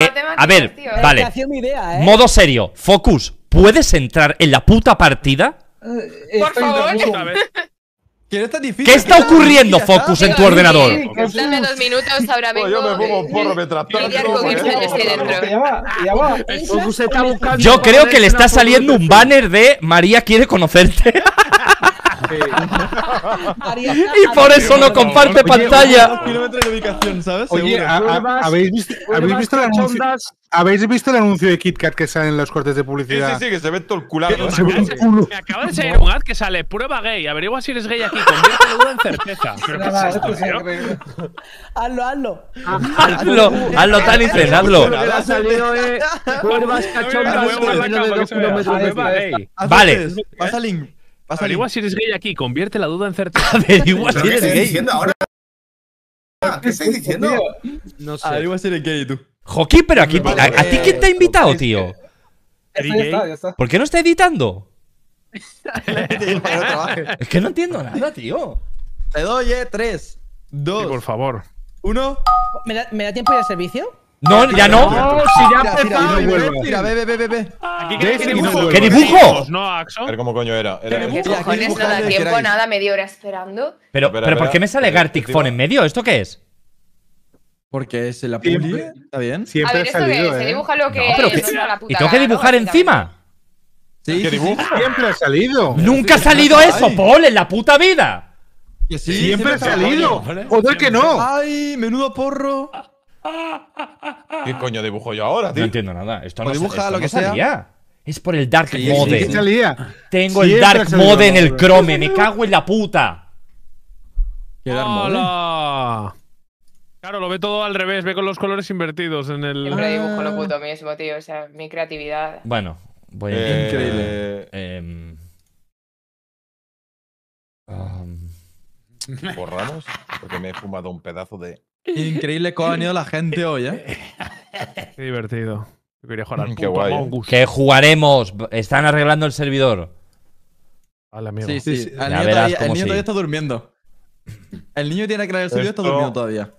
Eh, a ver, tío. vale. Creación mi idea, ¿eh? Modo serio. Focus, ¿puedes entrar en la puta partida? Por favor. Es tan difícil. ¿Qué está ocurriendo. Focus, en tu ordenador? Dame dos minutos, ahora vengo. Yo me pongo un porro eh, mientras esto, yo creo que le está saliendo un banner de María quiere conocerte. Y por eso no comparte pantalla. Dos kilómetros de ubicación, ¿sabes? Oye, ¿habéis visto, ¿habéis visto el anuncio? ¿Habéis visto el anuncio de KitKat que sale en los cortes de Sí, publicidad? sí, sí, que se ve todo el culardo. Se ve un culo. me acaba de salir un ad que sale prueba gay. Averigua si eres gay aquí. Convierte la duda en certeza. ¿Pero qué es es. Hazlo, hazlo. Hazlo, hazlo, Tanicen, hazlo. ha salido eh, pruebas cachondas menos de que dos kilómetros distancia. gay. Vale. Pasa link. Pasa Averigua link. si eres gay aquí. Convierte la duda en certeza. Averigua ¿Pero si qué eres estáis gay. diciendo ahora? ¿Qué estáis diciendo? No sé. Averigua si eres gay tú. Joaquín, pero aquí, a, a ti quién te ha invitado, tío? Ya está, ya está, ya está. ¿Por qué no está editando? Es que no entiendo nada, tío. Te doy, eh. Tres, Sí, dos, por favor. uno. ¿Me da, me da tiempo de ir al servicio? No, ya no. No, si ya empezamos. no tira, ve, ve, ve, ve, ¿Ves? ¿qué dibujo? vuelve. ¿Qué dibujo? No, A Axo. ver cómo coño era. Era- ¿Qué cojones? No da tiempo, nada, media hora esperando. Pero, pero ¿por qué me sale Eh, Gartic encima. Phone en medio? ¿Esto qué es? Porque es la puli. Siempre. ¿Está bien? A Siempre ver, ha ¿esto qué salido? Se ¿eh? dibuja lo que No, pero que- la puta ¿Y tengo que ¿no? dibujar encima? Sí, ¿Qué sí, dibujo? Siempre ha salido. Nunca ha salido eso, Ay. Paul, en la puta vida. Que sí, Siempre ha salido. coño. Joder que no. Ay, menudo porro. ¿Qué coño dibujo yo ahora, No tío? entiendo nada. Esto no, Pues dibuja esto lo no que sea. salía. Es por el Dark Sí, Mode. Sí, salía. Tengo el Siempre Dark salido, Mode en el. Chrome. Me cago en la puta. Qué dar mole. ¡Hola! Claro, lo ve todo al revés. Ve con los colores invertidos en el. Siempre dibujo lo puto mismo, tío. O sea, mi creatividad. Bueno, voy a. Eh, Increíble. em, um, Borramos, porque me he fumado un pedazo de. Increíble cómo ha venido la gente hoy, eh. Qué divertido. Yo quería jugar al Qué puto guay, que jugaremos. Están arreglando el servidor. Vale, amigo. Sí, sí. sí. El Ya niño, todavía, el cómo niño sí. todavía está durmiendo. El niño tiene que crear el suyo y está Esto- durmiendo todavía.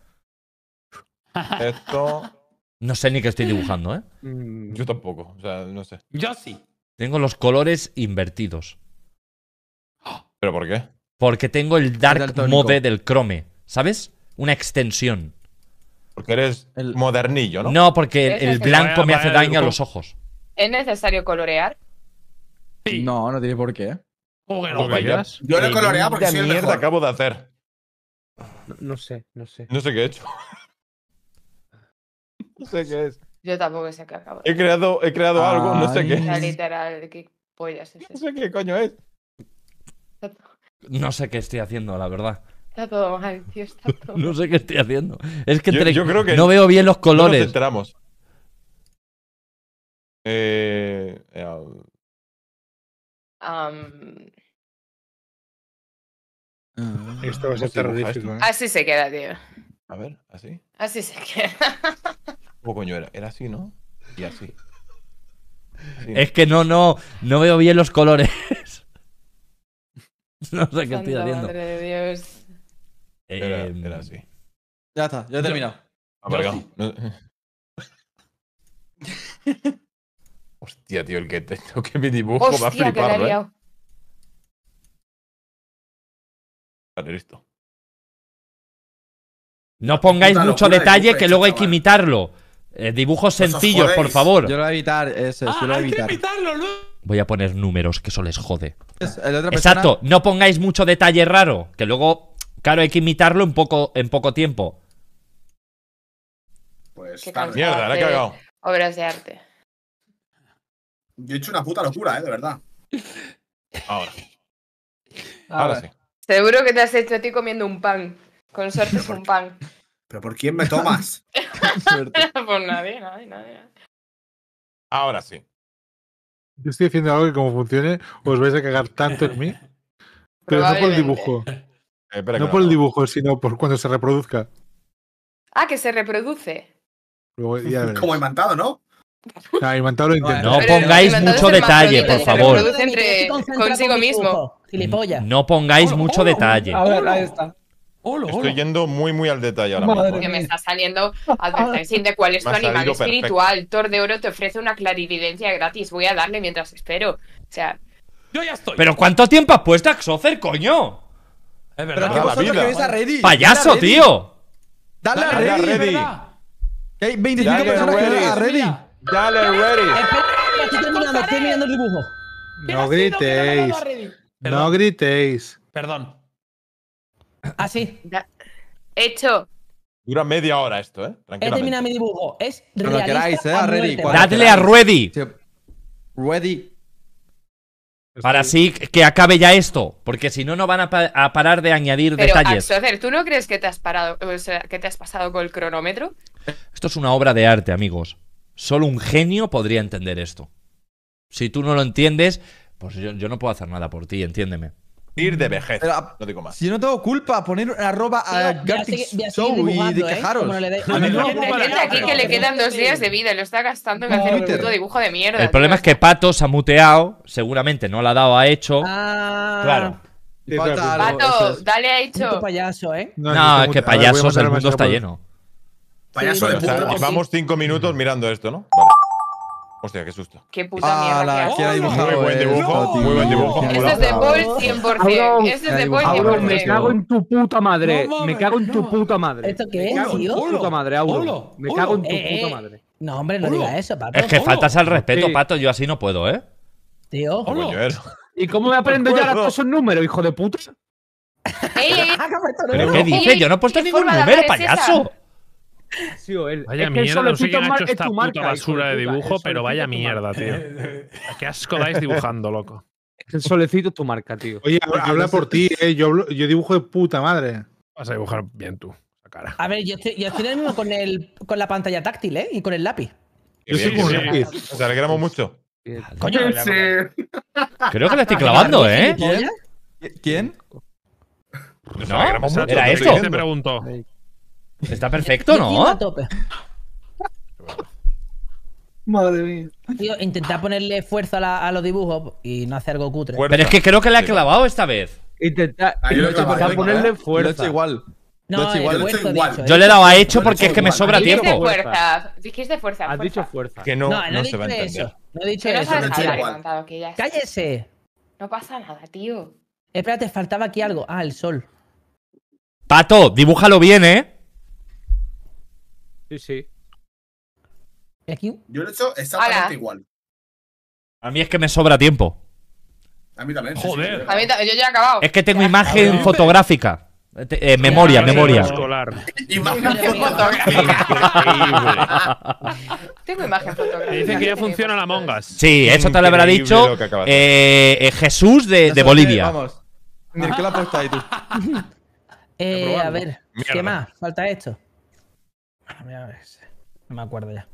Esto. No sé ni qué estoy dibujando, ¿eh? Mm, Yo tampoco. O sea, no sé. Yo sí. Tengo los colores invertidos. ¿Pero por qué? Porque tengo el Dark. Mode del Chrome. ¿Sabes? Una extensión. Porque eres El- modernillo, ¿no? No, porque el, blanco me hace daño a los ojos. ¿Es necesario colorear? Sí. No, no tiene por qué. Joder. Yo lo he coloreado porque ¿Qué soy el mierda mejor. acabo de hacer? No, no sé, no sé. No sé qué he hecho. No sé qué es. Yo tampoco sé qué acabo. He creado, he creado algo, no sé qué. Sea, literal, ¿qué pollas es No eso? sé qué coño es. No sé qué estoy haciendo, la verdad. está todo mal, tío. Está todo No sé qué estoy haciendo. Es que Yo- entre- yo creo que no veo bien los No nos colores. enteramos. Eh, eh, Am, Esto va a ser ¿Cómo se dibuja terrorífico. ¿eh? así se queda, tío. a ver, así. Así se queda. ¿Cómo coño era? Era así, ¿no? Y así. Es que no, no, no veo bien los colores. no sé qué estoy haciendo. madre de Dios. Era, Em, era así. Ya está, ya he terminado. Amargado. Hostia, tío, el que tengo que mi dibujo va a Hostia, la he fliparlo, ¿eh? Vale, listo. No pongáis mucho detalle que luego hay que imitarlo. Eh, dibujos Pues os sencillos, por favor. Yo lo voy a evitar, eso, es, yo lo voy a evitar. Voy a poner números, que eso les jode. Es- persona- Exacto, no pongáis mucho detalle raro, que luego, claro, hay que imitarlo en poco, en poco tiempo. Pues Qué tarde. Mierda, la he cagado. Obras de arte. Yo he hecho una puta locura, eh, de verdad. Ahora. Ahora ver. sí. Seguro que te has hecho a ti comiendo un pan. Con suerte es un pan. ¿Pero por quién me tomas? Por nadie, nadie, nadie. Ahora sí. Yo estoy haciendo algo que como funcione os vais a cagar tanto en mí. Pero no por el dibujo. Eh, No me por el dibujo, sino por cuando se reproduzca. Ah, que se reproduce. Luego ya veréis. Como imantado, ¿no? Ah, Imantado lo intento. No Pero pongáis mucho detalle, por se favor. reproduce entre consigo con mi mismo. Gilipollas. No pongáis mucho detalle. A ver, ahí está. Estoy yendo muy, muy al detalle ahora mismo. Porque me está saliendo advertising de cuál es tu animal perfecto. espiritual. Thor de Oro te ofrece una clarividencia gratis. Voy a darle mientras espero. O sea, Yo ya estoy. ¿Pero cuánto tiempo has puesto a Xocer, coño? Es Pero verdad. que vosotros a Ready. ¡Payaso, Dale a Ready. tío! Dale a Dale a Ready. Ready. Que hay 25 Dale, personas que Ready. a Ready. Dale, ready. Espera, estoy terminando, estoy terminando el dibujo. No gritéis. No gritéis. Perdón. Así. da- hecho. Dura media hora esto, ¿eh? He terminado mi dibujo. Es Pero lo realista queráis, eh, a. Dadle a Ruedi. Ready. Para así que acabe ya esto. Porque si no, no van a, pa- a parar de añadir Pero, detalles. Axocer, ¿tú no crees que te has parado, o sea, que te has pasado con el cronómetro? Esto es una obra de arte, amigos. Solo un genio podría entender esto. Si tú no lo entiendes, pues yo, yo no puedo hacer nada por ti, entiéndeme. Ir de vejez. Pero, No digo más. Si yo no tengo culpa, poner arroba a Gartic Show y de ¿eh? quejaros. No le dé- A mí no. No, Hay vale, gente aquí que le quedan dos días de vida y lo está gastando en hacer un puto dibujo de mierda. El problema es que Pato se ha muteado, seguramente no la ha dado a hecho. Ah, Claro. Falta Pato, es. dale a hecho. payaso, ¿eh? No, es que payasos, el un mundo está lleno. Payaso de Bueno, o sea, puta. llevamos cinco minutos mirando esto, ¿no? Vale. Hostia, qué susto. Qué puta mierda. Ah, que la haces. que ha dibujado Muy buen dibujo, tío. muy buen dibujo, Esto mola. es de Paul 100%. Esto es de Paul Cabrón, me 100%. cago en tu puta madre. No, Me cago en tu no. puta madre. ¿Esto qué Me es, cago en tío? tu puta madre, Auro. Me cago en tu Eh, puta eh. madre. No, hombre, no digas eso, pato. Es que faltas al respeto, Sí. Pato. Yo así no puedo, ¿eh? Tío. Eh. ¿Y cómo me aprendo ya todos esos números, hijo de puta? ¡Ey, ey! ¿Pero qué Ey, dice? Yo no he puesto ¿qué ningún número, payaso. Sí, o él. Vaya es que el mierda, no sé quién ha hecho es esta puta marca, basura de puta. El dibujo, pero vaya mierda, tío. Qué asco dais dibujando, loco. El solecito es tu marca, tío. Oye, habla, habla por ti, eh. Yo, dibujo de puta madre. Vas a dibujar bien tú, esa cara. A ver, yo estoy, yo estoy en el mismo con, el, con la pantalla táctil, ¿eh? Y con el lápiz. Yo qué un bien. lápiz. Nos alegramos mucho. Coño, Creo que le estoy clavando, ¿eh? ¿Quién? Nos ¿No? alegramos mucho. Era esto. estoy Te diciendo. pregunto. Está perfecto, estoy a ¿no? tope. Madre mía. Tío, intentar ponerle fuerza a, la- a los dibujos y no hacer algo cutre. Fuerza. Pero es que creo que le ha clavado esta vez. Intenta, Ah, yo lo he hecho intenta igual, ponerle ¿eh? Lo he fuerza. hecho igual. No, he hecho igual, he hecho igual. dicho, Yo ¿eh? le he dado a hecho porque es que me sobra Dijiste tiempo. fuerza. Dijiste fuerza. Has fuerza. dicho fuerza. Que no, No, no, no se va a entender. eso. No he dicho Que no eso. mentira. hablar, que ya. ¡Cállese! No pasa nada, tío. Espérate, faltaba aquí algo. Ah, el sol. Pato, dibújalo bien, ¿eh? Sí, sí. Y aquí. Yo lo he hecho exactamente Hola. igual. A mí es que me sobra tiempo. A mí también. sí, Joder. sí, A mí ta- yo ya he acabado. Es que tengo Ya, imagen fotográfica. Eh, te- eh, memoria, memoria. Escolar. Imagen fotográfica. Tengo imagen fotográfica. Dicen que ya funciona la Mongas. Sí, eso te lo habrá dicho eh, eh, Jesús de, de sé, Bolivia. Vamos. ¿qué puesto ahí tú? Eh, a ver. ¿Qué más? Falta esto. A ver, a ver, No me acuerdo ya.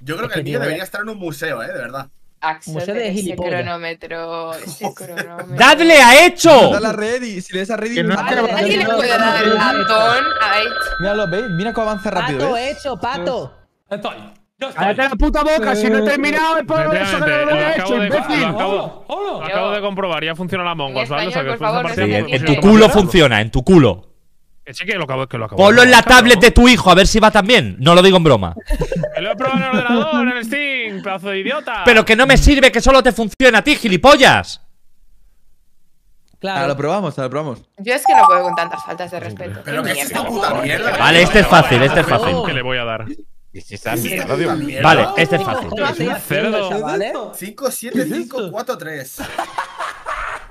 Yo creo Es que el que, niño tío, debería eh. estar en un museo, eh, de verdad. Axel, Museo de ese cronómetro. Ese cronómetro. ¡Dadle a hecho! Dale a Ready. Si le das a Ready, Que no ¿Alguien le puede dar el ratón a H? Míralo, ¿veis? Mira cómo avanza rápido, ¡Pato ¿ves? hecho, pato! Estoy. ¡Cállate la puta boca! Si no he terminado es por eso que no lo he hecho, imbécil. acabo- de comprobar, ya funciona la Mongas, En ¿vale? O sea, que en, tu culo funciona, en tu culo. Sí que lo acabo, que lo acabo. Ponlo en la tablet de tu hijo, a ver si va también. No lo digo en broma. Que lo he probado en el ordenador, en el Steam, pedazo de idiota. Pero que no me sirve que solo te funcione a ti, gilipollas. Ahora Claro. lo probamos, ahora lo probamos. Yo es que no puedo con tantas faltas de respeto. Pero que mierda. esta puta mierda. Vale, este es fácil, este es fácil. que le voy a dar. Vale, este es fácil. ¿Cómo hacéis haciendo, cerdo. chavales? 5, 7, 5, 4, 3.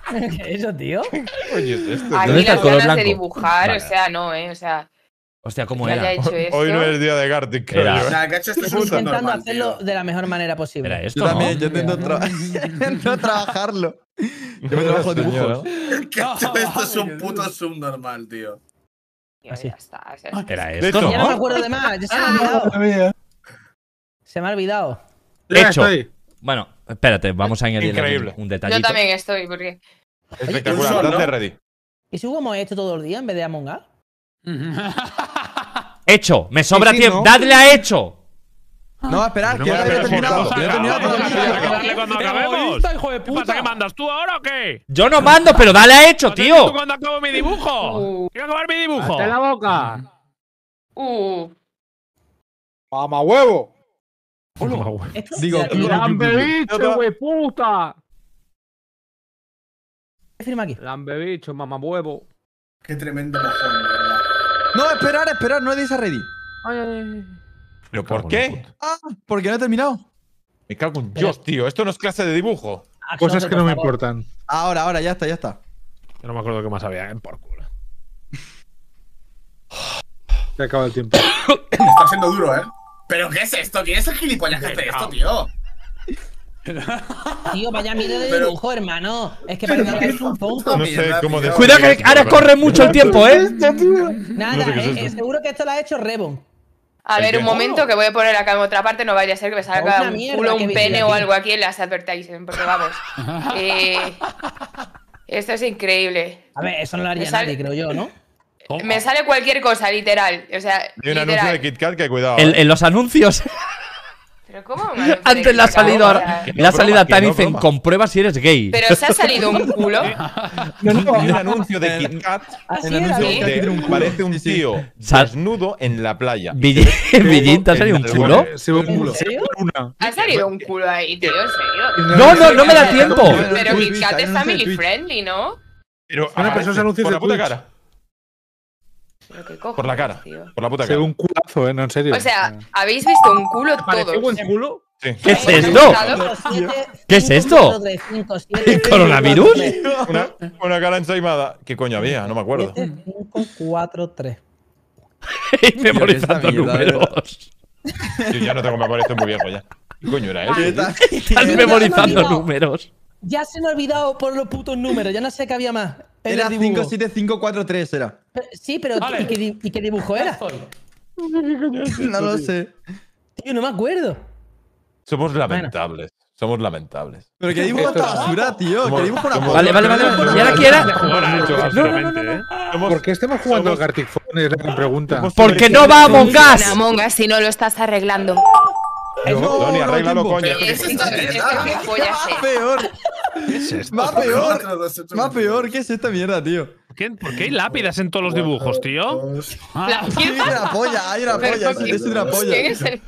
¿Qué es eso, tío? Oye, es esto. Aquí ¿Dónde está el las color ganas de blanco? dibujar, Vale. o sea, no, eh. O sea, Hostia, ¿cómo era? hecho esto. Hoy no es día de Gartic, creo Era. yo. ¿eh? Nada, que ha hecho esto es intentando hacerlo tío. de la mejor manera posible. Era esto, Yo también, ¿no? yo intento tra- no trabajarlo. Yo me trabajo dibujos. Esto es un puto subnormal, tío. Tío, Así. ya está. o sea, Era esto, hecho, Ya no me acuerdo de más, ya se me ha olvidado. Madre mía. Se me ha olvidado. Hecho. estoy. Bueno, espérate, vamos a Increíble. un, un Yo detallito. también estoy, porque. Espectacular, sol, date ¿no? ready. ¿Y si jugamos esto todo el día en vez de Among Us? Hecho, me sobra Sí, sí, tiempo. ¿no? Dadle a hecho. No, esperad, No que ya había pero terminado. Ya he terminado darle cuando acabemos. Hijo de ¿Qué pasa? puta. ¿Que mandas tú ahora o qué? Yo no mando, pero dale a hecho, ¿No te tío. tú cuando acabo mi dibujo? Quiero acabar mi dibujo. ¡Hazte la boca! Uh, ¡Mamá huevo! Esto- Digo, ¡Lambe bicho, güey puta! ¿qué firma aquí? ¡Lambe bicho, mamá huevo! Qué tremendo mojón, de verdad. No, esperar, esperar, no le a ready. ¿Pero por qué? Ah, porque no he terminado. Me cago en Dios, tío. Esto no es clase de dibujo. Cosas que no me importan. Ahora, ahora, ya está, ya está. Yo no me acuerdo qué más había, ¿eh? por culo. Se acaba el tiempo. Está siendo duro, ¿eh? ¿Pero qué es esto? ¿Quién es el gilipollas que hace esto, tío? Tío, vaya mierda de Pero- dibujo, hermano. Es que parece que es un tonto. No sé cómo Cuidado que ahora corre mucho el tiempo, ¿eh? Nada, No sé qué es eh, seguro que esto lo ha hecho Rebon. a ¿El ver, un momento que voy a poner acá en otra parte, no vaya a ser que me salga un mierda culo, que un viene pene o algo aquí en las advertising, porque vamos. eh, esto es increíble. A ver, eso no lo haría nadie, creo yo, ¿no? Me sale cualquier cosa, literal. O sea, Hay un anuncio de KitKat que cuidado. En, ¿eh? en los anuncios, Pero ¿cómo? antes le ha Kit Kat? salido, O a- sea, le ha no, salido broma, a que no, Tanif en broma. comprueba si eres gay. Pero se ha salido un culo. Hay un anuncio de ¿no? De- de parece un tío desnudo en la playa. Villín, ¿te ha salido un culo? Se ve un ¿En culo. Ha salido un culo ahí, tío, en serio. No, no, no me da tiempo. Pero Kit Kat hay es family friendly, ¿no? Pero Bueno, pero esos anuncios de Twitch. cara. Pero qué cojones, Por la cara. tío. Por la puta Se ve cara. un culazo, ¿eh? No, en serio. O sea, habéis visto un culo ¿Parece buen culo? Sí. ¿Qué es ¿Me habéis esto? ¿Qué es esto? ¿Coronavirus? Una, una cara ensaimada. ¿Qué coño había? No me acuerdo. 5, 4, 3. Memorizando Esta mierda, de números. Yo ya no tengo memoria, estoy muy viejo ya. ¿Qué coño era ¿Qué eso? me memorizando números. Ya se me ha olvidado por los putos números, ya no sé qué había más. Era el dibujo. 5753 era. Sí, pero Vale. ¿y, qué, y qué dibujo era? No lo sé. Tío, no me acuerdo. Somos lamentables. Somos lamentables. Pero que dibujo esta basura, tío. Que dibujo una Somos- Vale, vale, vale. somos- Y ahora quiera. De jugar a eso, No, no, no, no, ¿eh? Somos- ¿Por qué estamos jugando somos- Gartic Phone? Es la gran pregunta. somos Porque no va Among Us. Among Us si no lo estás arreglando. No, Tony, arréglalo, tiempo. coño. Pero ¿qué es qué es. peor. Va peor. Nueve. peor. ¿Qué es esta mierda, tío? ¿Qué- ¿Por qué hay lápidas en todos los dibujos, tío? Dos. La Hay una polla, hay una Pero polla. ¿por sí, qué? Es una polla. ¿Quién es el-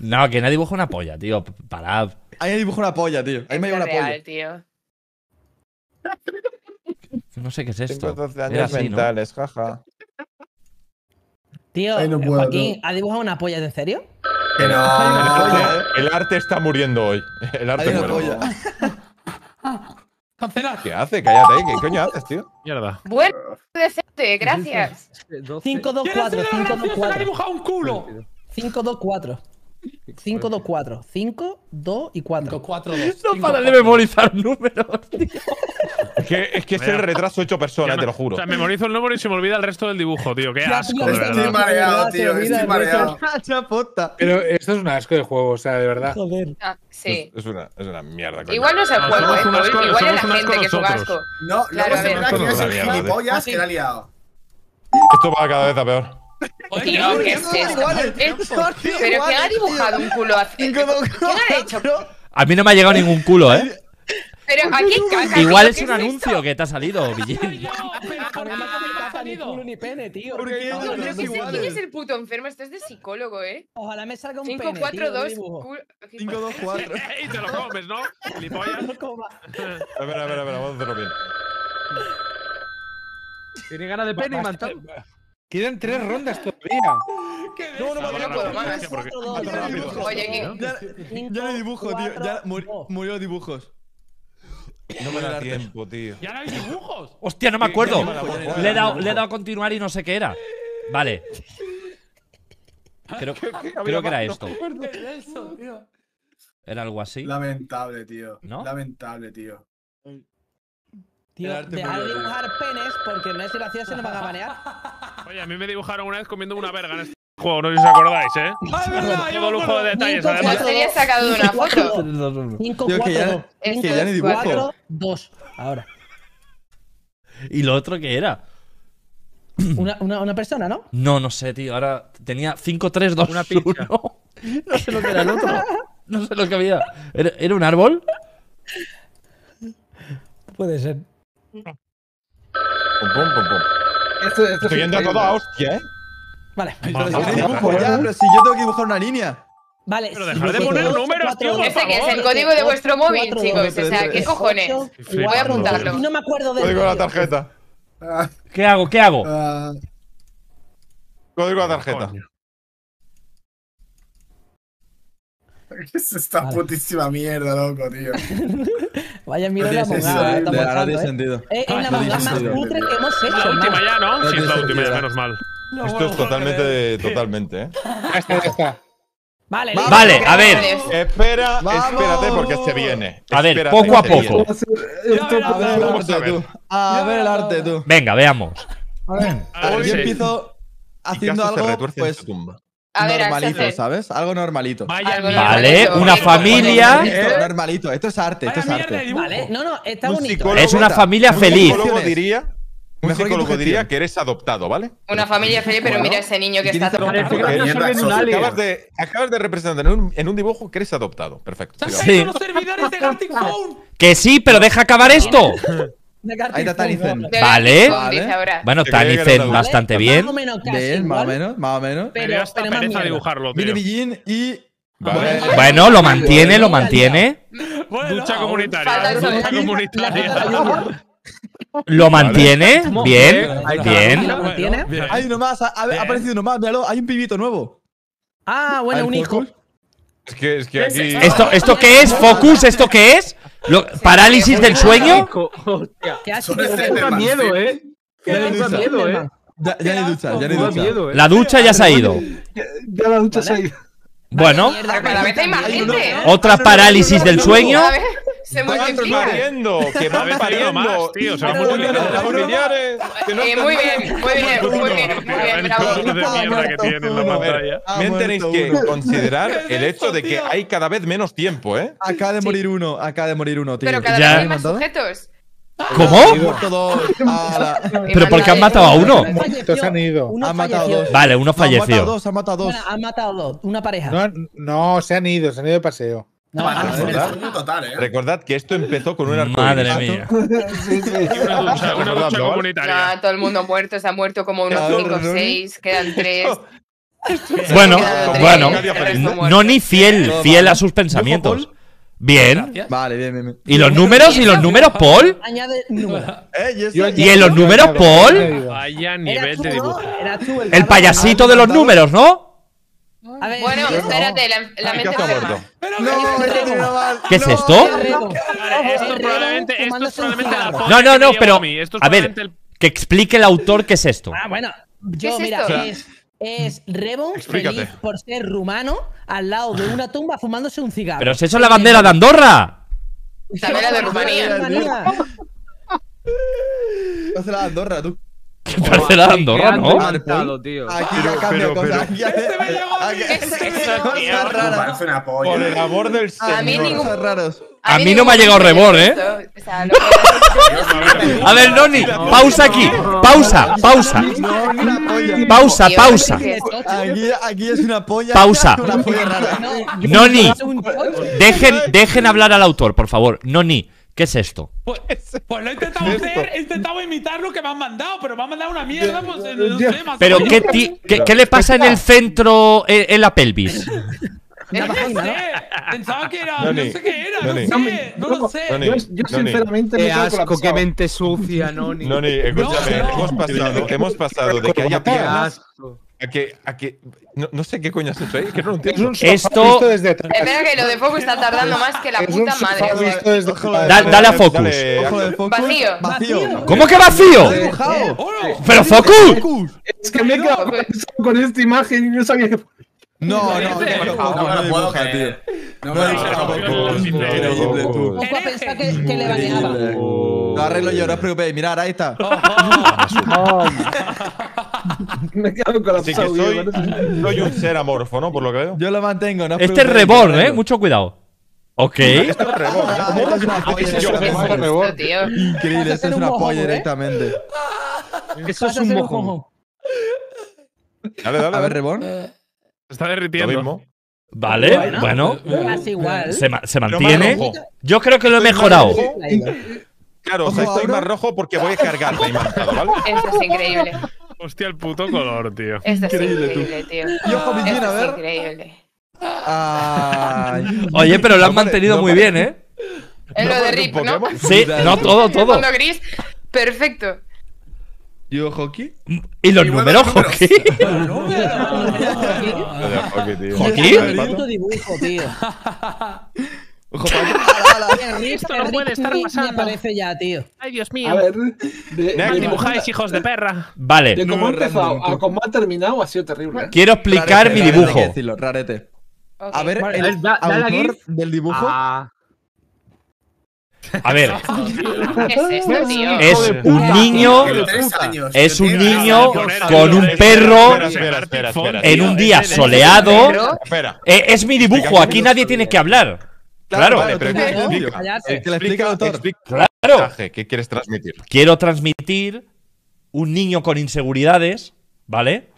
No, que nadie dibuja una polla, tío. Parad. Ahí dibujo una polla, tío. Ahí me lleva una real, polla. tío. No sé qué es Tengo esto. 12 Era años así, ¿no? mentales, jaja. Tío, Ay, no puedo, Joaquín, ¿ha dibujado una polla en serio? Que El no. arte, el arte está muriendo hoy. El arte muere. polla. Cancelar. ¿Qué hace? Cállate. ¿Qué coño haces, tío? Mierda. Bueno, decente, gracias. 5, 2, ¿Quién ha 4, sido 5, 2, gracioso que ha 4. dibujado un culo? 5, 2, 4. 5, 2, 4. 5, 2 y 4. 5, 4, 2. No para de memorizar números, tío. Es que es, que es el retraso hecho persona, te lo juro. O sea, memorizo el número y se me olvida el resto del dibujo, tío. Qué asco, tío, de esto- Estoy mareado, tío. Estoy mareado. Pero esto es un asco de juego, o sea, de verdad. Joder. Ah, sí. Es, es una, es una mierda, coño. Igual no es el No, juego, eh. asco- Igual es la gente que es un asco. No, Claro, a ver. es Esto el no es la gilipollas que la ha liado. Esto va cada vez a peor. Tío, ¿qué es esto? iguales. Eh, Son Pero ¿quién ha dibujado un culo dos, ¿Quién ha hecho? A mí no me ha llegado ningún culo, ¿eh? Pero aquí caca. Igual es ¿qué un anuncio que te ha salido, Soy Villín. yo, pero ¿por qué no me ha salido? ni pene, tío. ¿quién es- ¿Quién iguales. es el puto enfermo? Esto es de psicólogo, ¿eh? Ojalá me salga un 5, pene. 4, tío, de 2, dibujo. culo. 5, 2, 4. y te lo comes, ¿no? Gilipollas. A ver, a ver, a ver, vamos a hacerlo bien. Tiene ganas de pene y mantado. Quedan tres rondas todavía. No, no, no ¿qué? Ya, no hay dibujo, tío. Ya murió dibujos. No me da tiempo, tío. Ya no hay dibujos. Hostia, no me acuerdo. Le he dado, le he dado a continuar y no sé qué era. Vale. Creo, creo que era esto. Era algo así. Lamentable, tío. ¿No? Lamentable, tío. Tío, dejar de dibujar penes porque no es gracioso y no me van a banear. Oye, a mí me dibujaron una vez comiendo una verga en este juego, no sé si os acordáis, ¿eh? Ah, es verdad, yo Todo lujo de detalles, Cinco, además. Sería sacado de una foto. 5, Tío, que 4, ya- 2. es que ya ni dibujo. 4, 2. Ahora. ¿Y lo otro qué era? Una, una, una persona, ¿no? No, no sé, tío. Ahora tenía 5, 3, 2, Una pizza. 1. No sé lo que era el otro. No sé lo que había. ¿Era, era un árbol? Puede ser. Pum, pum, pum, pum. Esto, esto Estoy es yendo a toda hostia, ¿eh? Vale. Pero si no dibujo ya, pero si yo tengo que dibujar una línea. Vale. Pero sí, dejar de poner números, tío, Este que es el código de vuestro móvil, chicos. O sea, ¿qué cojones? Voy a apuntarlo. no me acuerdo del Código de la tarjeta. Ah, ¿Qué hago? ¿Qué hago? ah. Código de la tarjeta. Coño. ¿Qué es esta Vale. putísima mierda, loco, tío? Vaya No mierda tiene la mongada, no tiene ¿eh? sentido. Eh, Es la No mongada más sentido. cutre que hemos hecho. La última ya, ¿no? No Sí, es la última, sentido. menos mal. Esto es totalmente, totalmente, ¿eh? Ya está, ya está. Vale, Vamos. Vale, a ver. Espera, Vamos. espérate porque se viene. A ver, Espérate poco a se poco. A ver el Vamos a arte, ver. tú. A ver el arte, tú. Venga, veamos. A ver. A Yo empiezo haciendo algo, pues, tumba. A ver, normalito. ¿sabes? Algo normalito. Vaya. Vale, una ¿Qué familia. Esto, normalito. Esto es arte, esto es arte. Vale, no, no, está Un bonito. Es una familia Un feliz. psicólogo- diría, un Mejor que psicólogo tu diría que eres adoptado, ¿vale? Una familia feliz, pero mira ese niño que ¿Quién está que alien. Acabas de, acabas de representar en un, en un dibujo que eres adoptado. Perfecto. ¡Se han sigamos. Sí. los servidores de Gartic Phone! Que sí, pero deja acabar esto. Ahí está Tanicen. De Vale. Ahora. Bueno, una- bastante Más bien. o menos casi Bien, más o menos, más o menos. Me Pero, dio hasta pero más pereza dibujarlo. Billín y. Vale. Bueno, lo mantiene, lo mantiene. Bueno, Ducha comunitaria. Ducha sol. comunitaria. Lo mantiene. Bien, bien. ¿Lo mantiene? Hay uno más, ha, ha- aparecido uno más, míralo, hay un pibito nuevo. Ah, bueno, un hijo. Es que, es que aquí. ¿Esto, ¿Esto qué es? ¿Focus? ¿Esto qué es? Lo- ¿Parálisis del sueño? ¿Qué Da miedo. ¿eh? Ya Da ni ducha, miedo, ¿eh? ya, ya ni ducha, ya ni ducha. miedo, ¿eh? La ducha ya se ha ido. Ya la ducha se ha ido. Bueno, Pero cada vez hay más gente. otra parálisis del sueño. Se Van multiplica. pariendo, que van uno más, pariendo. tío, se familiares, Eh, muy bien, muy bien, muy bien, muy bien, bravo. de mierda que tiene en la A ver, pantalla. Ha También tenéis que considerar ¿Qué es el hecho de que hay cada vez menos tiempo, ¿eh? Acaba de morir uno, acaba de morir uno, tío. Pero cada Ya. vez hay más sujetos. ¿Cómo? ¿Pero por qué han matado a uno? Estos han ido. Han matado falleció. dos. Vale, uno No, han matado falleció. dos, han matado dos. Han matado dos, una pareja. No, no, se han ido, se han ido de paseo. Eh. Recordad que esto empezó con un arco Madre mía. Sí, sí. Una ducha, una ducha comunitaria. No, todo el mundo muerto, se ha muerto como unos Claro, 5 o ¿no? 6, quedan 3. Bueno, bueno. No ni fiel, fiel a sus pensamientos. Bien. Vale, bien, bien, bien. ¿Y los números? ¿Y los números, Paul? Añade. Eh, y eso- Yo- ¿Y en los números, Paul? Vaya nivel tú, de dibujo. El payasito de los números, ¿no? A ver, Bueno, espérate, la, la mente enferma. Pero No, ¿qué esto tiene mal. ¿Qué es esto? Esto Rebo probablemente, esto es probablemente la No, no, no, pero. es A ver, que explique el autor qué es esto. Ah, bueno. ¿Qué Yo, es mira, es, es feliz por ser rumano al lado de una tumba fumándose un cigarro. Pero si eso es la bandera de Andorra. La de Rumanía. Hace la Andorra, tú. Que parece la de Andorra, Qué ¿no? tío. Aquí ya cambia cosas. Este me llegó a mí, este me llegó a una polla. Por el amor del A mí Señor. ningún- raras. A mí no me ha llegado rebor, ¿eh? A ver, Noni, pausa aquí. Pausa, pausa. Pausa, pausa. Aquí, es una polla. Pausa. Noni, dejen, dejen hablar al autor, por favor. Noni, ¿qué es esto? Pues, pues lo he intentado Esto. hacer, he intentado imitar lo que me han mandado, pero me han mandado una mierda, pues eh, no sé, más Pero o ¿qué, menos. ti- qué, qué le pasa en el centro, en, en la pelvis? No sé, pensaba que era, Noni, no sé qué era, Noni. no sé, no lo sé. Noni, Yo, yo Noni. sinceramente me Qué asco, qué mente sucia, Noni. Noni, escúchame, No, no. hemos pasado, hemos pasado de que haya piernas. A que, a que, no, no sé qué coño has hecho ahí, que no lo Es entiendo. un sofá Esto- visto desde atrás. Espera que lo de Foco está tardando más que la Es puta madre. o sea, visto desde Ojo, atrás. Da- dale a Focus. Dale, Ojo de focus. Vacío. Vacío. ¿Cómo que vacío? ¡Pero Focus! Focus. Es que me he quedado con esta imagen y no sabía que. No, no, no, No, Focus, no no me lo puedo tío. No No Focus. a pensar que, le baneaba. Lo arreglo yo, no os preocupéis. Mirad, ahí está. Me he quedado Así que soy, con eso. soy un ser amorfo, ¿no? Por lo que veo. Yo lo mantengo, no Este es preocupéis, reborn, lo ¿eh? Mucho cuidado. Ok. Esto es ¿eh? Ah, es una polla ¿Qué es tío? Increíble, ser es un una mojojo, polla ¿eh? directamente. Eso es un mojón. Dale, dale. A ver. Reborn. Se está Lo derritiendo. mismo. Vale, Bueno. bueno. Casi igual. Se, se mantiene. Yo creo que lo he mejorado. Claro, o sea, estoy más rojo porque voy a cargar la imantado, ¿vale? Esto es increíble. Hostia, el puto color, tío. Esto es Increíble, tío. Y ojo, Villín, a es ver. increíble. Ay. Oye, pero lo han No mantenido no muy bien, ¿eh? Es lo de Rip, ¿no? Sí, no, todo, El todo. fondo gris. Perfecto. ¿Yo hockey? Y los números, de hockey, Ojo. Esto no puede estar pasando. aparece ya, tío. Ay, Dios A mío. ver, de, Dibujáis, hijos de perra. Vale, de cómo ha empezado a cómo ha terminado ha sido terrible. ¿eh? quiero explicar Rarete, mi dibujo. decirlo, rarete. Ok. A ver, Vale, el da- autor del dibujo. Ah, A ver, ¿Qué es esto, tío? es un niño. Es un niño con un perro en un día soleado. Eh, es mi dibujo, aquí nadie tiene que hablar. Claro, pero ¿qué claro. mensaje que quieres transmitir. Quiero transmitir un niño con inseguridades, ¿vale?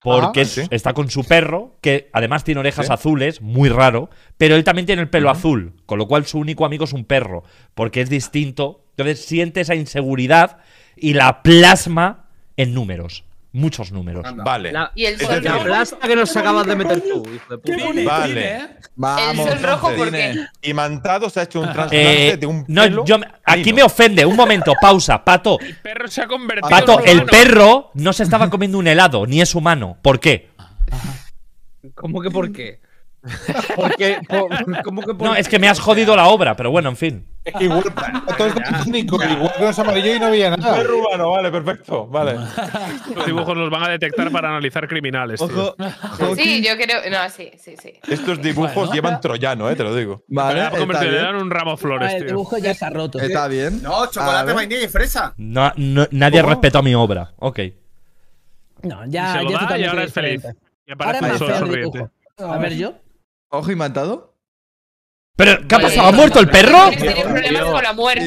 Porque Ah, es- sí. está con su perro, que además tiene orejas Sí. azules, muy raro, pero él también tiene el pelo azul, con lo cual su único amigo es un perro, porque es distinto. Entonces siente esa inseguridad y la plasma en números, muchos números. Anda. Vale. Y el Es sol la que nos acabas de meter tú, hijo de Qué puta. bonito, Vale. ¿eh? Vamos. El sol rojo, ¿por qué? Cine. Imantado se ha hecho un trasplante Eh, de un no, pelo. yo, aquí me ofende. Un momento, pausa, Pato. El perro se ha convertido Pato, en el perro no se estaba comiendo un helado, ni es humano. ¿Por qué? ¿Cómo que por qué? Porque, por- ¿Cómo que por No, es que me has jodido la obra, pero bueno, en fin. Es que igual todo es daltónico, igual que no es amarillo y no veía nada. Perro humano, vale, perfecto. Vale. Los dibujos los van a detectar para analizar criminales, tío. Ojo. Sí, yo creo. No, sí, sí, sí. Estos dibujos llevan troyano, eh, te lo digo. Vale, bien. en un ramo de flores, el tío. dibujo ya está roto. Está bien. No, A chocolate, vainilla y fresa. No, no- nadie ¿Cómo? respetó mi obra. Ok. No, Y ya, se lo ya da y ahora es feliz. Y Ahora aparece es un más sol feo el sonriente. dibujo. A ver, yo. Ojo imantado. ¿Pero qué ha pasado? ¿Ha muerto el perro?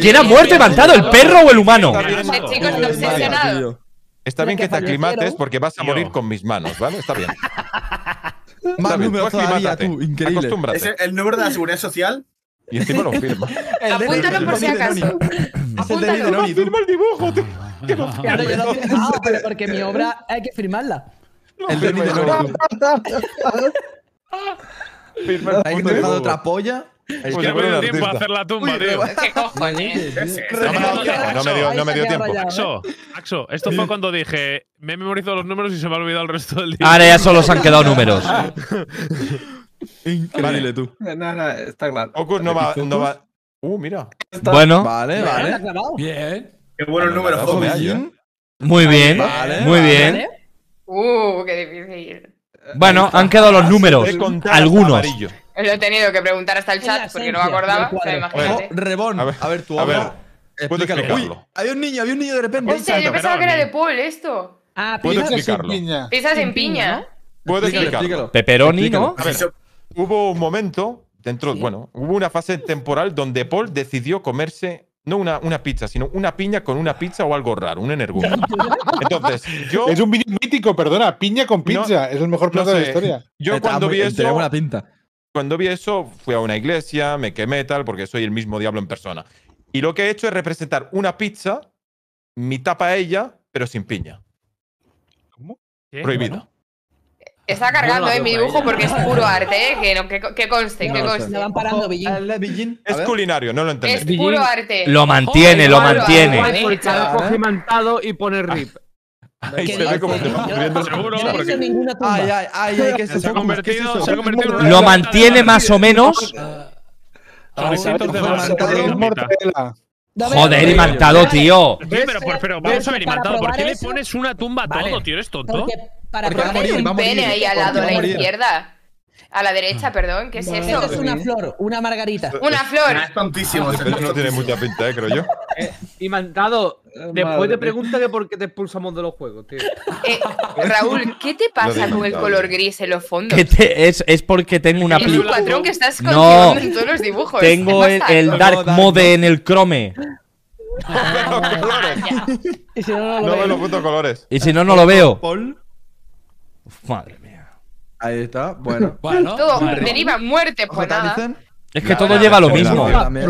¿Quién ha muerto imantado? ¿El perro o el humano? Está bien, No que te aclimates porque vas a morir con mis manos, ¿vale? Está bien. Más Está bien, números tú. Increíble. Acostúmbrate. Es el, número de la seguridad social. Y encima lo firma. Apúntalo por si acaso. De Apúntalo. Noni, tú. el dibujo, tío. Claro, yo lo firmado, pero porque mi obra hay que firmarla. El de Noni, tú. Firma Hay que dibujo. otra polla. Es Pues que ya me dio un tiempo a hacer la tumba, Uy, tío. ¿Qué cojones? ¿Qué es esto? No me dio tiempo, no me dio, no me dio Ahí se tiempo. queda rayado. Axo, Axo, esto fue cuando dije, me he memorizado los números y se me ha olvidado el resto del día. Ahora ya solo se han quedado números. Increíble, tú. Nada, nada, está claro. Ocus no va, no va. Uh, mira. Bueno, Vale, ¿Está vale. Bien. Qué buenos números, joven. muy bien. Vale, Muy bien. ¿Vale? Uh, qué difícil. Bueno, han quedado los números. Algunos. Lo he tenido que preguntar hasta el chat porque no me acordaba. imagínate. Rebón. A ver, a ver, puedo Explícalo. explicarlo. Uy, había un niño, había un niño de repente. Hostia, yo pensaba que era de Paul esto. Ah, Puedo explicarlo. Piña. Pizzas en piña. Puedo explicarlo. Pepperoni, ¿no? A ver, hubo un momento dentro, bueno, hubo una fase temporal donde Paul decidió comerse no una, una pizza, sino una piña con una pizza o algo raro, un energúmeno. Entonces, yo, Es un vídeo mítico, perdona. Piña con pizza. es el mejor no plato de la historia. yo Está cuando muy- vi Tenía eso, buena pinta. cuando vi eso, fui a una iglesia, me quemé tal, porque soy el mismo diablo en persona. Y lo que he hecho es representar una pizza, mitad ella, pero sin piña. ¿Qué? Prohibida. Está cargando Bueno, eh, mi dibujo porque es puro arte, eh. Que, no, que, que conste, No que conste. Van parando, Ojo, Billín. el de Billín. A Es culinario, no lo Es entendéis. puro arte. Lo mantiene, lo mantiene. coge imantado y pone rip. Ahí ¿Qué se ve como se va muriendo. Seguro, no. Ay, ay, ay, ay, ¿qué es se ha convertido, ¿Qué es eso? se ha convertido en una Lo mantiene más o menos. Es Joder, imantado, tío. Tío, pero, pero, vamos a ver, Imantado, ¿por qué le pones una tumba a todo, tío? ¿Eres tonto? Para Porque va a probar morir, un va a morir. pene ahí al lado a la izquierda. A la derecha, perdón. ¿Qué es Eso eso? es una flor, una margarita. Una flor. Es tontísimo. Eso no tiene mucha pinta, eh, creo yo. Imantado, después Madre te mía. pregunta que por qué te expulsamos de los juegos, tío. Eh, Raúl, ¿qué te pasa con el color gris en los fondos? Que te- es, es porque tengo una Es un patrón que estás No. en todos los dibujos. Tengo ¿Qué el, el No, dark mode no. en el Chrome. Ah. Y si no, no lo No veo. ve los putos colores. Y si no, no lo veo. Paul. Madre mía. Ahí está, bueno. Bueno, Todo deriva en muerte, pues nada. Es que La- todo la lleva lo mismo. O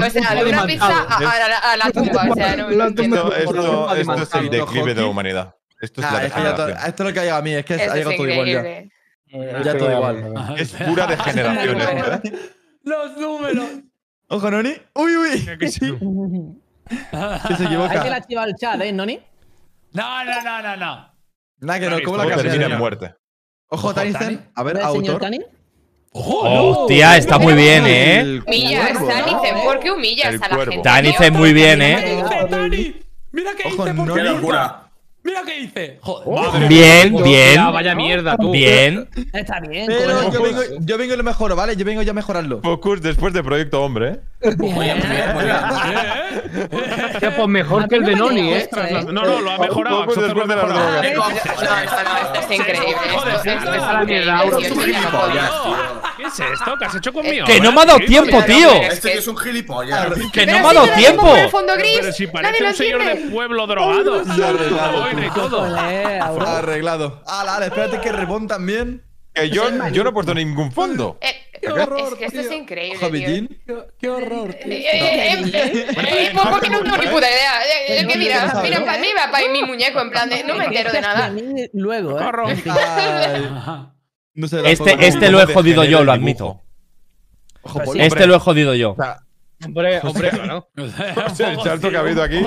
sea, de una pizza a, a la, a la tumba. O sea, no, entiendo. Esto, esto- esto es el declive de la humanidad. Esto es la es que ya esto es lo que ha llegado a mí, es que ha llegado todo igual ya. Ya todo igual. Es pura degeneración esto, ¿eh? Los números. Ojo, Noni. Uy, uy. Que se Hay que equivoca. la chiva el chat, ¿eh, Noni? No, no, no, no, no. Nada, que no, como la termina en muerte. Ojo, Tyson. A ver, ¿El señor autor. Tanin? Hostia, está muy bien, ¿eh? Humillas, ¿no? ¿por qué humillas a la gente? Dice muy bien, ¿Qué ¿eh? Mira qué Ojo, hice, no ¿por qué le- locura. Mira qué hice. Joder. Madre Bien, mía, bien. Vaya mierda, tú. Bien. Está bien, Pero yo vengo, yo vengo y lo mejoro, ¿vale? Yo vengo ya a mejorarlo. Focus después de Proyecto Hombre, ¿eh? Pues mejor que el de Noni, ¿eh? No, no, lo ha mejorado. Focus después de las mejorado. drogas. No, esto no, esto es increíble. Esto, es Déjala mierda, ¿Qué es esto? ¿Qué has hecho conmigo? Que no eh? me ha dado tiempo, tío. Este es un gilipollas. Que no me ha dado tiempo. por el fondo gris, Pero si nadie parece lo un señor de pueblo drogado. Arreglado. Boina y todo. Joder, Auro. Arreglado. Ala, ala, espérate que rebón también. Que yo, yo no he puesto ningún fondo. Eh, Qué es horror, que esto es increíble, tío. Qué horror, Eh, tío. eh, eh, eh, eh, ¿Por qué no tengo ni puta idea? Eh, eh, que mira, mira, para mí va para mi muñeco, en plan de no me entero de nada. A mí Luego, ¿eh? No sé, Este, este lo he jodido yo, lo admito. Ojo. Este lo he jodido yo. Hombre, hombre, claro. El salto que ha habido aquí.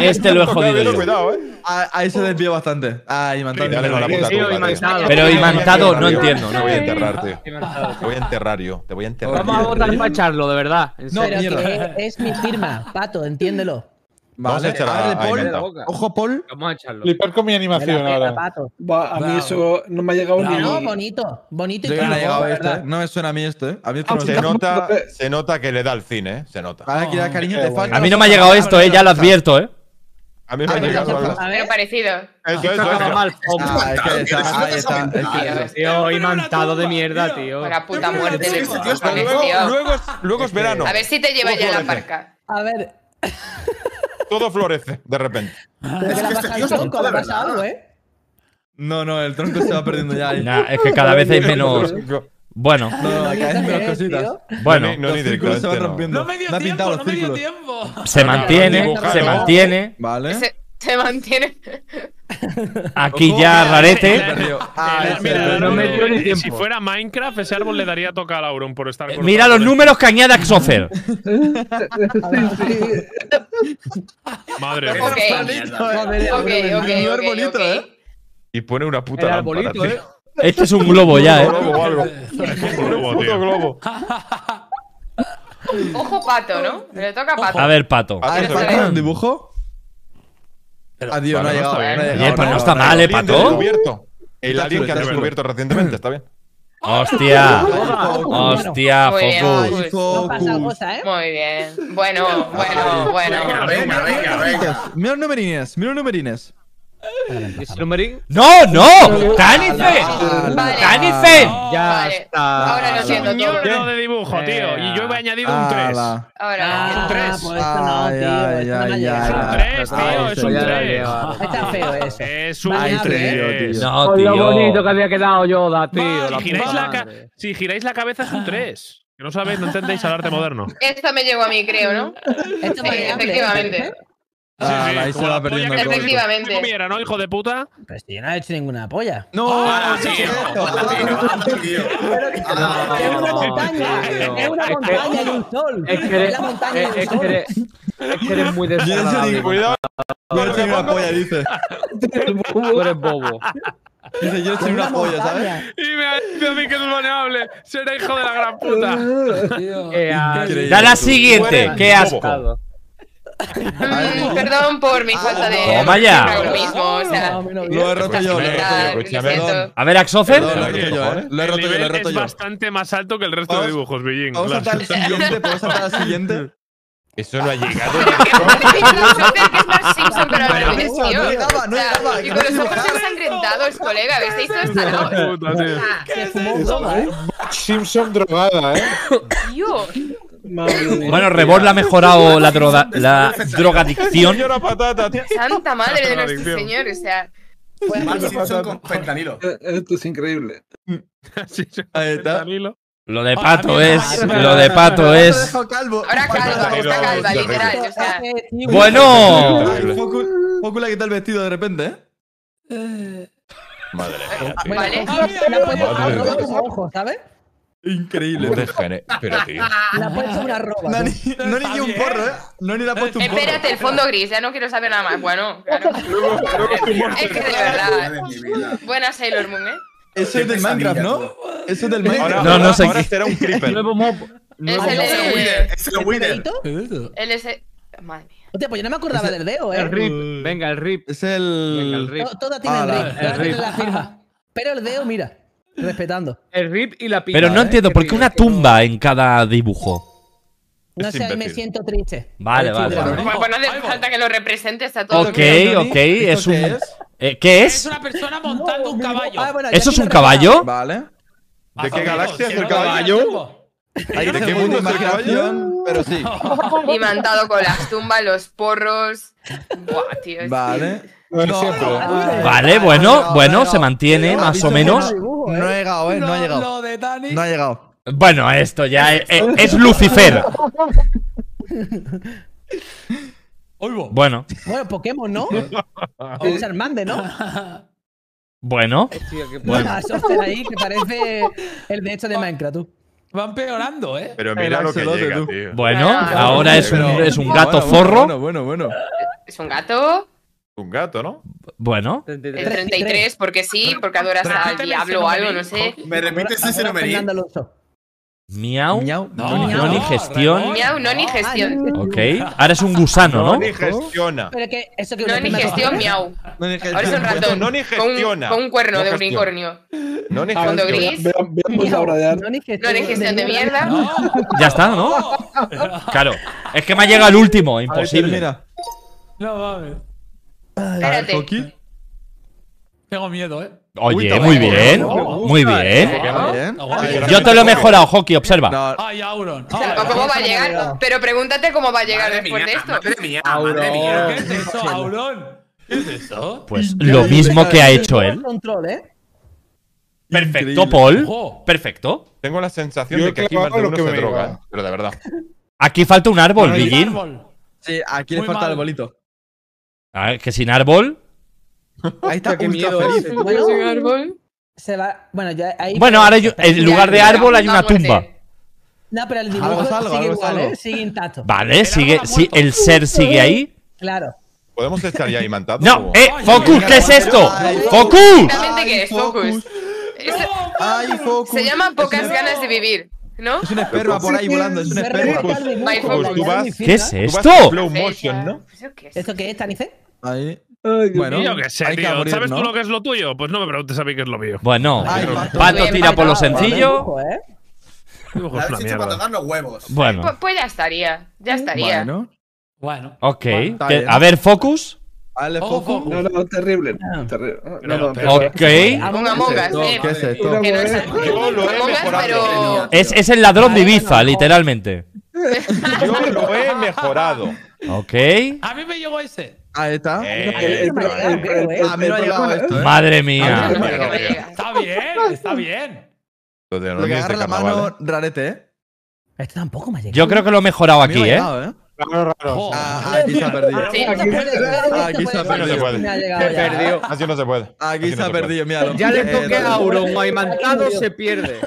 Este lo he jodido yo. Cuidado, ¿eh? Ah, Ahí se desvió bastante. Ay, Mantado. Dale con la puta Tío, tumba, tío. imantado. Pero imantado no entiendo, Te no voy a enterrar, tío. Te voy a enterrar yo. Te voy a enterrar. Vamos a votar para echarlo, de verdad. En No, mierda. que es mi firma, pato, entiéndelo. Vamos a Vale, echar a- a Paul. inventado. Ojo, Paul. Vamos a echarlo. Flipar con mi animación ahora. Buah, a mí eso no me ha llegado ni. No, bonito, bonito y claro, este. ¿eh? No me suena a mí este. ¿eh? A mí esto no Se nota, se nota que le da al cine, ¿eh? Se nota. Que ya, cariño, te falta. A mí no me ha llegado esto, eh, ya lo advierto, eh. A mí me ha Ah, llegado algo. A ver, parecido. Eso, eso, Acaba eso. mal. Ah, es que está, ahí está. Es que- Tío, imantado de mierda, tío. La puta muerte de Este Luego, es, verano. A ver si te lleva ya la parca. a ver. Todo florece, de repente. Pero que le ha este pasado tronco, le ha pasado algo, ¿eh? No, no, el tronco se va perdiendo ya. ahí. Nah, es que cada vez hay menos. Bueno, No, no, acá hay menos ¿Qué, cositas. bueno, No, ni- no, Los ni círculos se van rompiendo. No me dio tiempo, no me dio tiempo. se mantiene, se mantiene. Vale. Se, se mantiene. Aquí Ojo. ya Eh, rarete. Me río. Mira, ese mira, es el no me río. dio ni si fuera Minecraft, ese árbol le daría toca al Auron por estar cortado. Mira los números que añade Axocer. Madre mía. Ok. Joder, Ok, el ok, niño ok, arbolito. ¿eh? Y pone una puta El lámpara, arbolito, tío. ¿eh? Este es un globo ya, eh. Un globo o algo. Un globo, tío. globo. Ojo pato, ¿no? Le toca pato. A ver, pato. Ah, Eso, ¿está ¿eh? con un dibujo? Adiós, no ha llegado. ha Oye, pues no ha está mal, eh, pato. descubierto. El alien que han está descubierto recientemente, está bien. Hostia. Hostia, Muy bien. Focus. ¿eh? Muy bien. Bueno, bueno, bueno. Venga, venga, venga. Mira los numerines, mira los numerines. ¡No, no! ¡Cánice! Vale. ¡Cánice! Ya está. Ahora lo entiendo todo. Ñordo de dibujo, tío. Y yo he añadido un 3. Ala. Ahora lo Ah, entiendo. tres. pues esto tío. esto ay, Un ay. 3, tío. Es un ya 3. Está feo eso. Es un Vale, 3. tío. No, Con lo bonito que tío. había quedado Yoda, tío. Si giráis, la cabeza es un 3. Que no sabéis, no entendéis el arte moderno. Esta me llegó a mí, creo, ¿no? Esto Sí, es variable, efectivamente. ¿eh? Ah, ahí se va perdiendo corto. Efectivamente. comiera, ¿no, hijo de puta? Pero si yo no he hecho ninguna polla. No, Ah, ¿qué es tío. Ah, Es una no. montaña, es una montaña y un sol. Es que eres, la montaña y es, un es que sol. eres, es que eres muy no desagradable. Cuidado. Yo no soy una polla, dice. Tú eres bobo. Dice, yo soy una una polla, ¿sabes? Y me ha dicho a mí que es baneable. Será hijo de la gran puta. Eh, ah. Da la siguiente. ¡Qué asco! Mm, Perdón por mi falta de. Toma ya. Lo mismo, o sea. Lo he roto yo, lo he roto yo. Lo escúchame. siento. A ver. Perdón, lo he roto yo, ¿eh? Lo he roto yo, lo he roto es yo. bastante más alto que el resto de Vamos- dibujos. Vamos a saltar al siguiente, podemos saltar al siguiente. Eso no ha llegado. Es Simpson, ¿eh? Drogada, ¿eh? Tío. Bueno, Rebor le ha mejorado la, droga, la drogadicción. Señora patata, tío. Santa madre de nuestro señor. O sea. Esto es increíble. Ahí está. Lo de Ah, pato es. mira, Lo de pato es. calvo. Ahora calva, está calva, literal. O sea, Bueno. Le ha quitado el vestido de repente, ¿eh? Madre. Vale. Le ha puesto una Madre arroba Increíble. Pero, tío. Le ha puesto una arroba. No, ni, no ni un porro, ¿eh? No ni le ha puesto un porro. espérate, el fondo gris, ya no quiero saber nada más. Bueno, claro. Es que de verdad. Buena Sailor Moon, ¿eh? Eso es del Minecraft, ¿no? Eso es del Minecraft. No, no ahora- sé ahora será un creeper. Nuevo mob. Es el el winner. Es el ¿El. Madre mía. Hostia, pues yo no me acordaba del dedo, El ¿eh? rip. Venga, el rip. Es el. Venga, el rip. To- Todas tienen Ah, la- rip. el la firma. Pero el dedo, mira. Respetando. El rip y la pila. Pero no ¿eh? entiendo por qué una no- tumba en cada dibujo. No sé, me siento triste. Vale, vale, vale. Pues, pues no hace falta que lo represente, está todo Ok, ok. ¿Esto Es un. qué es? eh, ¿Qué Es es? una persona montando un No, caballo. ah, bueno, ¿Eso es un caballo? Vale. ¿De qué galaxia es menos, el no, caballo? ¿De qué mundo es el imaginación, pero sí. Imantado con las tumbas, los porros. Buah, tío. Vale. Bueno, siempre. Vale, bueno, bueno, se mantiene más o que No, no ha llegado, ¿eh? No ha llegado. Lo de Dani. No ha llegado. Bueno, esto ya es, es- es Lucifer. Oigo. Bueno, Bueno, Pokémon, ¿no? El Charmander, ¿no? bueno. Tío, qué Bueno. Ah, ahí que parece el de hecho de Minecraft, tú. Va empeorando, ¿eh? Pero mira lo que llega, tú. tío. Bueno, Ah, ahora es un, es un gato Bueno, forro. Bueno, bueno, bueno. Es un gato. Un gato, ¿no? Bueno, El 33. 33, porque sí, porque adoras al diablo o algo, no sé. Me repites ese Alonso. miau. Miau. No, no, ni gestión. Miau, no ni Ah, gestión. Ok, ahora es un gusano, No ¿no? ni gestiona. Pero que eso que No ni gestión, miau. Ahora es un ratón. No ni gestiona. con un cuerno No de unicornio. No ni gestiona. gris. No ni gestión. No ni gestión de mierda. Ya está, ¿no? Claro. Es que me ha llegado el último, imposible. Mira. No mames. Espérate. Coqui. Tengo miedo, ¿eh? Oye, muy bien. Muy bien. Bien. Yo te lo he mejorado, Hockey, observa. No, Ay, Auron. ¿Cómo va a llegar? Pero pregúntate cómo va a llegar Madre después mía, de esto. Madre mía, madre ¿Qué es eso, Auron? ¿Qué es eso? Pues lo mismo que ha hecho él. Control, ¿eh? Perfecto. Paul. Perfecto. Tengo la sensación de que aquí más de lo uno que se me droga. ¿eh? pero de verdad. Aquí falta un árbol, árbol. Sí, aquí le falta el bolito. A ver, que sin árbol. Ahí está, Qué miedo feliz. Bueno, Sin árbol. se va. Bueno, ya ahí. Bueno, ahora yo- en lugar de árbol hay una tumba. No, pero el dibujo Algo es algo, sigue algo igual. ¿eh? Sigue intacto. Vale, sigue. el ser sigue ahí. Claro. ¿Podemos estar ya imantados? No, o- eh, Focus, ¿qué es esto? Ay, ¡Focus! Exactamente qué es, Focus. Ay, Focus. se llama pocas ganas de vivir, ¿no? Es un esperma por ahí volando, es un esperma. vas- muy fina. ¿Qué es esto? en slow motion, ¿no? ¿Eso qué es? ¿Esto qué es, Tanice? Ahí. Bueno, Y yo qué sé, tío. abrir, ¿Sabes ¿no? tú lo que es lo tuyo? Pues no me preguntes a mí qué es lo mío. Bueno, Ay, Pato. Pato Bien, tira por lo sencillo. Dibujo, ¿eh? Dibujo hecho para tocar los huevos. Bueno, Pues, pues ya estaría, ya estaría. Bueno. Bueno. ok. bien. A ver, Focus. Focus. No, no, terrible. Ah. terrible. No, no, pero- Ok. Among eh. ¿Qué es esto? Es Yo lo he Among Us, mejorado. pero. Es, es el ladrón de Ibiza, literalmente. Yo lo he mejorado. Ok. A mí me llegó ese. Ahí está. Eh, ¿eh? ¿eh? Madre mía. Está bien, está bien. Lo que agarra la carnaval, mano, ¿eh? rarete, ¿eh? Esto tampoco me ha llegado. Yo creo que lo he mejorado aquí, ha ¿eh? Raro, raro. Ojo. Ah, aquí se ha perdido. Sí. Esto puede ser, esto Aquí puede se ha perdido. Me ha llegado Se perdió. Así no se puede. Aquí se no ha puede. perdido, míralo. Ya le toqué a Auron, aimantado se pierde.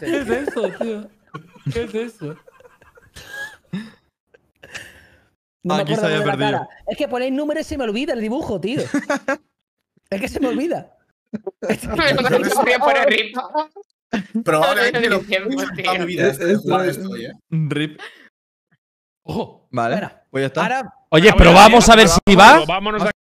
¿Qué es eso, tío? ¿Qué es eso? No Aquí se había perdido. cara. Es que ponéis números y se me olvida el dibujo, tío. es que se me olvida. Voy a poner rip. Probablemente lo mi tío. vida jugar esto, ¿eh? Rip. Ojo. Vale. Bueno, Pues ya está. Ahora, Oye, probamos a ver si va. Vámonos